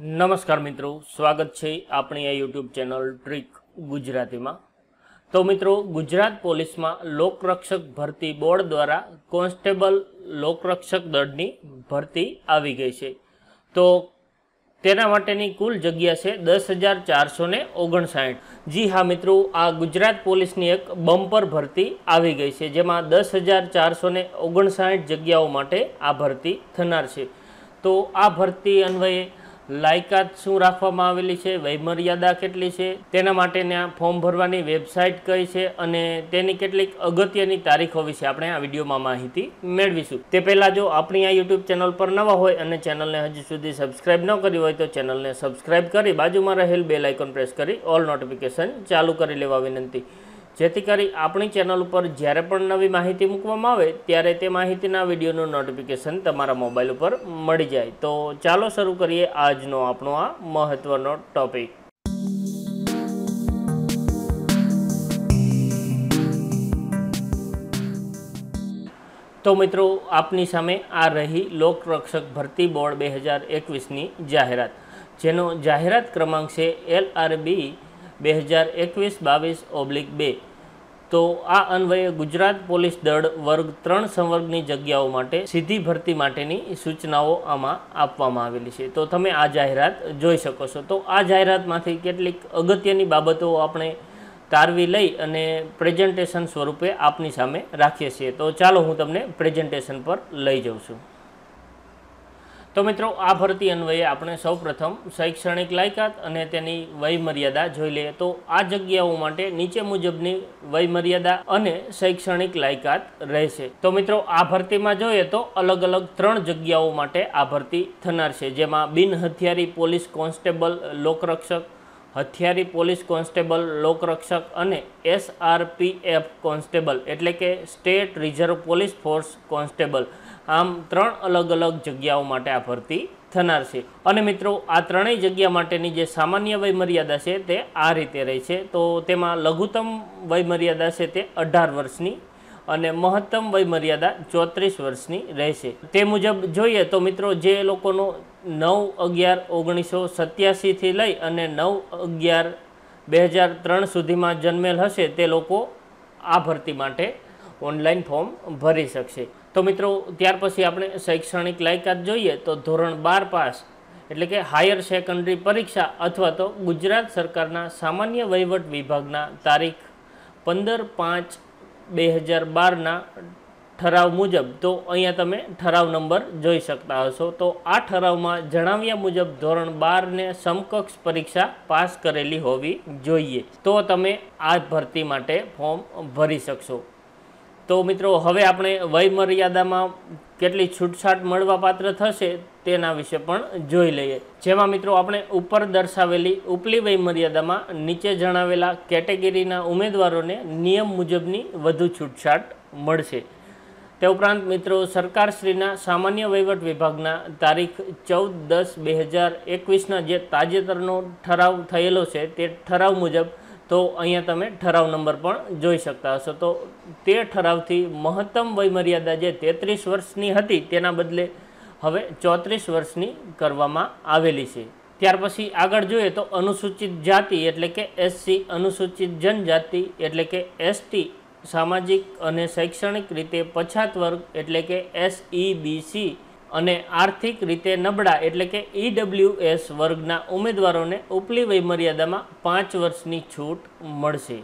નમસ્કાર મિત્રો, સ્વાગત છે આપણી આ યુટ્યુબ ચેનલ ટ્રીક ગુજરાતીમાં. તો મિત્રો, ગુજરાત પોલીસમાં લોકરક્ષક ભરતી બોર્ડ દ્વારા કોન્સ્ટેબલ લોકરક્ષક દળની ભરતી આવી ગઈ છે. તો તેના માટેની કુલ જગ્યા છે દસ હજાર ચારસો ઓગણસાઠ. જી હા મિત્રો, આ ગુજરાત પોલીસની એક બમ્પર ભરતી આવી ગઈ છે, જેમાં દસ હજાર ચારસો ઓગણસાઠ જગ્યાઓ માટે આ ભરતી થનાર છે. તો આ ભરતી અન્વયે લાયકાત શું રાખવામાં આવેલી છે, વયમર્યાદા કેટલી છે, તેના માટેના ફોર્મ ભરવાની વેબસાઇટ કઈ છે અને તેની કેટલીક અગત્યની તારીખો વિશે આપણે આ વિડીયોમાં માહિતી મેળવીશું. તે પહેલાં જો આપણી આ યુટ્યુબ ચેનલ પર નવા હોય અને ચેનલને હજી સુધી સબસ્ક્રાઇબ ન કરી હોય તો ચેનલને સબસ્ક્રાઇબ કરી બાજુમાં રહેલ બેલ આઇકોન પ્રેસ કરી ઓલ નોટિફિકેશન ચાલુ કરી લેવા વિનંતી. જેથી કરી આપણી ચેનલ ઉપર જ્યારે પણ નવી માહિતી મૂકવામાં આવે, ત્યારે તે માહિતીના વિડીયોનું નોટિફિકેશન તમારા મોબાઈલ ઉપર મળી જાય. તો ચાલો શરૂ કરીએ આજનો આપણો આ મહત્ત્વનો ટોપિક તો મિત્રો, આપની સામે આ રહી લોકરક્ષક ભરતી બોર્ડ બે હજાર એકવીસની જાહેરાત, જેનો જાહેરાત ક્રમાંક છે એલ આર બી બે હજાર એકવીસ બાવીસ ઓબ્લિક બે. તો આ અન્વયે ગુજરાત પોલીસ દળ વર્ગ ત્રણ સંવર્ગની જગ્યાઓ માટે સીધી ભરતી માટેની સૂચનાઓ આમાં આપવામાં આવેલી છે. તો તમે આ જાહેરાત જોઈ શકો છો. તો આ જાહેરાતમાંથી કેટલીક અગત્યની બાબતો આપણે તારવી લઈ અને પ્રેઝન્ટેશન સ્વરૂપે આપની સામે રાખીએ છીએ. તો ચાલો હું તમને પ્રેઝન્ટેશન પર લઈ જાઉં છું. તો મિત્રો, આ ભરતી અન્વયે આપણે સૌપ્રથમ શૈક્ષણિક લાયકાત અને તેની વયમર્યાદા જોઈ લઈએ. તો આ જગ્યાઓ માટે નીચે મુજબની વયમર્યાદા અને શૈક્ષણિક લાયકાત રહેશે. તો મિત્રો, આ ભરતીમાં જોઈએ તો અલગ અલગ ત્રણ જગ્યાઓ માટે આ ભરતી થનાર છે. જેમાં બિન હથિયારી પોલીસ કોન્સ્ટેબલ લોકરક્ષક હથિયારી પોલીસ કોન્સ્ટેબલ લોકરક્ષક અને એસઆરપીએફ કોન્સ્ટેબલ, એટલે કે state reserve police force constable. આમ ત્રણ અલગ અલગ જગ્યાઓ માટે આ ભરતી થનાર છે. અને મિત્રો, આ ત્રણેય જગ્યા માટેની જે સામાન્ય વયમર્યાદા છે તે આ રીતે રહી છે. તો તેમાં લઘુત્તમ વયમર્યાદા છે તે અઢાર વર્ષની અને મહત્તમ વયમર્યાદા ચોત્રીસ વર્ષની રહેશે તે મુજબ જોઈએ તો મિત્રો, જે લોકોનો નવ અગિયાર ઓગણીસો સત્યાસીથી લઈ અને નવ અગિયાર બે હજાર ત્રણ સુધીમાં જન્મેલ હશે, તે લોકો આ ભરતી માટે ઓનલાઈન ફોર્મ ભરી શકશે. તો મિત્રો, ત્યાર પછી આપણે શૈક્ષણિક લાયકાત જોઈએ તો ધોરણ બાર પાસ, એટલે કે હાયર સેકન્ડરી પરીક્ષા અથવા તો ગુજરાત સરકારના સામાન્ય વહીવટ વિભાગના તારીખ પંદર પાંચ બે હજાર બારના ઠરાવ મુજબ. તો અહીંયા તમે ઠરાવ નંબર જોઈ શકતા હશો. તો આ ઠરાવમાં જણાવ્યા મુજબ ધોરણ બારને સમકક્ષ પરીક્ષા પાસ કરેલી હોવી જોઈએ. તો તમે આ ભરતી માટે ફોર્મ ભરી શકશો. તો મિત્રો, હવે આપણે વયમર્યાદામાં કેટલી છૂટછાટ મળવા પાત્ર થશે તેના વિશે પણ જોઈ લઈએ. જેમાં મિત્રો, આપણે ઉપર દર્શાવેલી ઉપલી વયમર્યાદામાં નીચે જણાવેલા કેટેગરીના ઉમેદવારોને નિયમ મુજબની વધુ છૂટછાટ મળશે. તે ઉપરાંત મિત્રો, સરકારશ્રીના સામાન્ય વહીવટ વિભાગના તારીખ ચૌદ દસ બે હજાર એકવીસના જે તાજેતરનો ઠરાવ થયેલો છે, તે ઠરાવ મુજબ તો અહીંયા તમે ઠરાવ નંબર પણ જોઈ શકતા હશો. તો તે ઠરાવથી મહત્તમ વયમર્યાદા જે તેત્રીસ વર્ષની હતી તેના બદલે હવે ચોત્રીસ વર્ષની કરવામાં આવેલી છે. ત્યાર પછી આગળ જોઈએ તો અનુસૂચિત જાતિ એટલે કે એસસી અનુસૂચિત જનજાતિ એટલે કે એસટી સામાજિક અને શૈક્ષણિક રીતે પછાત વર્ગ એટલે કે એસઈબીસી અને આર્થિક રીતે નબળા એટલે કે ઈડબ્લ્યુએસ વર્ગના ઉમેદવારોને ઉપલી વયમર્યાદામાં પાંચ વર્ષની છૂટ મળશે.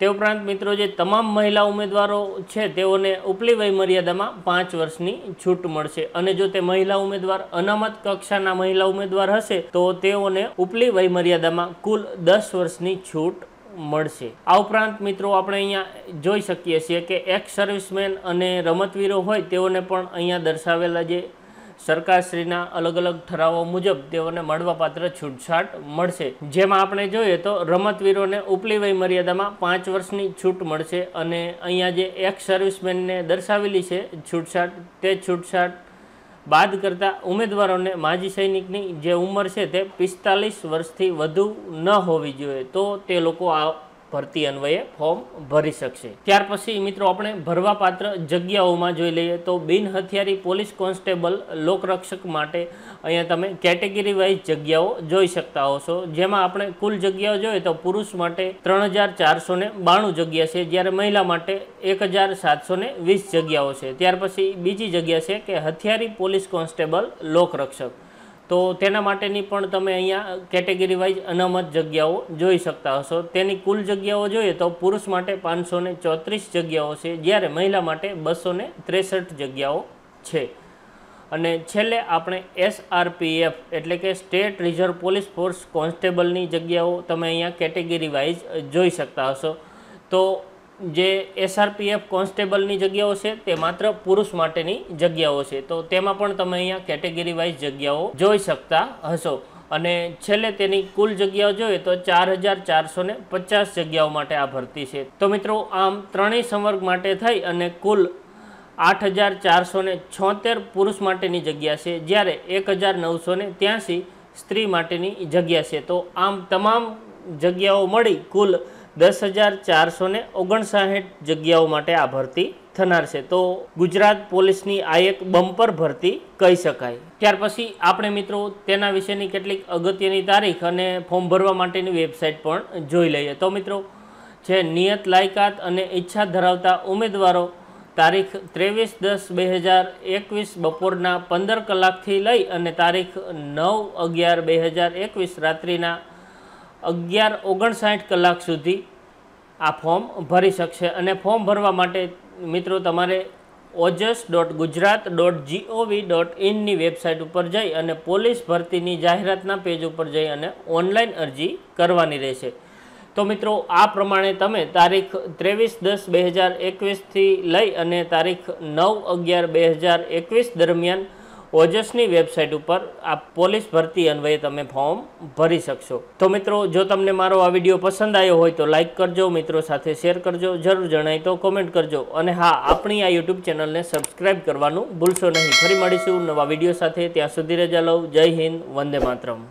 તે ઉપરાંત મિત્રો જે તમામ મહિલા ઉમેદવારો છે, તેઓને ઉપલી વયમર્યાદામાં પાંચ વર્ષની છૂટ મળશે. અને જો તે મહિલા ઉમેદવાર, અનામત કક્ષાના મહિલા ઉમેદવાર હશે, તો તેઓને ઉપલી વયમર્યાદામાં કુલ દસ વર્ષની છૂટ મળશે. આ ઉપરાંત મિત્રો આપણે અહીંયા જોઈ શકીએ છીએ કે એક્સ સર્વિસમેન અને રમતવીરો હોય તેઓને પણ અહીંયા દર્શાવેલા જે સરકારશ્રીના અલગ અલગ ઠરાવો મુજબ તેઓને મળવાપાત્ર છૂટછાટ મળશે. જેમાં આપણે જોઈએ તો રમતવીરોને ઉપલી વય મર્યાદામાં પાંચ વર્ષની છૂટ મળશે અને અહીંયા જે એક્સ સર્વિસમેનને દર્શાવેલી છે છૂટછાટ તે છૂટછાટ બાદ કરતા ઉમેદવારોને માજી સૈનિકની જે ઉંમર છે તે પિસ્તાલીસ વર્ષથી વધુ ન હોવી જોઈએ. તો તે લોકો આ ભરતી અન્વયે ફોર્મ ભરી શકશે. ત્યાર પછી મિત્રો આપણે ભરવાપાત્ર જગ્યાઓમાં જોઈ લઈએ તો બિન હથિયારી પોલીસ કોન્સ્ટેબલ, લોકરક્ષક માટે અહીંયા તમે કેટેગરી વાઇઝ જગ્યાઓ જોઈ શકતા હોશો જેમાં આપણે કુલ જગ્યાઓ જોઈએ તો પુરુષ માટે ત્રણ જગ્યા છે, જ્યારે મહિલા માટે એક જગ્યાઓ છે. ત્યાર પછી બીજી જગ્યા છે કે હથિયારી પોલીસ કોન્સ્ટેબલ, લોકરક્ષક. તો તેના માટેની પણ તમે અહીંયા કેટેગરી વાઇઝ અનામત જગ્યાઓ જોઈ શકતા હશો. તેની કુલ જગ્યાઓ જોઈએ તો પુરુષ માટે પાંચસો ચોત્રીસ જગ્યાઓ છે, જ્યારે મહિલા માટે બસો ત્રેસઠ જગ્યાઓ છે. અને છેલ્લે આપણે એસઆરપીએફ એટલે કે સ્ટેટ રિઝર્વ પોલીસ ફોર્સ કોન્સ્ટેબલની જગ્યાઓ તમે અહીંયા કેટેગરી વાઇઝ જોઈ શકતા હશો. તો જે એસઆરપીએફ કોન્સ્ટેબલની જગ્યાઓ છે તે માત્ર પુરુષ માટેની જગ્યાઓ છે. તો તેમાં પણ તમે અહીંયા કેટેગરી વાઇઝ જગ્યાઓ જોઈ શકતા હશો. અને છેલ્લે તેની કુલ જગ્યાઓ જોઈએ તો ચાર હજાર ચારસો પચાસ જગ્યાઓ માટે આ ભરતી છે. તો મિત્રો, આમ ત્રણેય સંવર્ગ માટે થઈ અને કુલ આઠ હજાર ચારસો ને પુરુષ માટેની જગ્યા છે, જ્યારે એક હજાર નવસો ત્યાંસી સ્ત્રી માટેની જગ્યા છે. તો આમ તમામ જગ્યાઓ મળી કુલ દસ હજાર ચારસો ને ઓગણસાઠ જગ્યાઓ માટે આ ભરતી થનાર છે. તો ગુજરાત પોલીસની આ એક બમ્પર ભરતી કહી શકાય. ત્યાર પછી આપણે મિત્રો તેના વિશેની કેટલીક અગત્યની તારીખ અને ફોર્મ ભરવા માટેની વેબસાઇટ પણ જોઈ લઈએ. તો મિત્રો છે નિયત લાયકાત અને ઈચ્છા ધરાવતા ઉમેદવારો તારીખ ત્રેવીસ દસ બે હજાર એકવીસ બપોરના પંદર કલાકથી લઈ અને તારીખ નવ અગિયાર બે હજાર એકવીસ રાત્રિના અગિયાર ઓગણસાઠ કલાક સુધી આ ફોર્મ ભરી શકશે. અને ફોર્મ ભરવા માટે મિત્રો તમારે Ojas dot Gujarat dot gov dot ઇનની website ઉપર જઈ અને પોલીસ ભરતીની જાહેરાતના પેજ ઉપર જઈ અને ઓનલાઈન અરજી કરવાની રહેશે. તો મિત્રો, આ પ્રમાણે તમે તારીખ ત્રેવીસ દસ બે હજાર એકવીસથી લઈ અને તારીખ નવ અગિયાર બે હજાર એકવીસ દરમિયાન ઓજસની વેબસાઇટ ઉપર આ પોલીસ ભરતી અન્વયે તમે ફોર્મ ભરી શકશો. તો મિત્રો, જો તમને મારો આ વીડિયો પસંદ આવ્યો હોય તો લાઇક કરજો, મિત્રો સાથે શેર કરજો, જરૂર જણાય તો કોમેન્ટ કરજો. અને હા, આપણી આ યુટ્યુબ ચેનલને સબસ્ક્રાઇબ કરવાનું ભૂલશો નહીં. ફરી મળીશું નવા વીડિયો સાથે. ત્યાં સુધી રજા લઉં. જય હિન્દ, વંદે માતરમ.